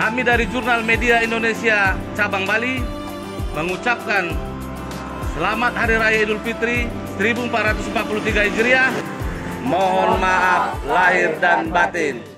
Kami dari Jurnal Media Indonesia Cabang Bali mengucapkan Selamat Hari Raya Idul Fitri 1443 Hijriah. Mohon maaf lahir dan batin.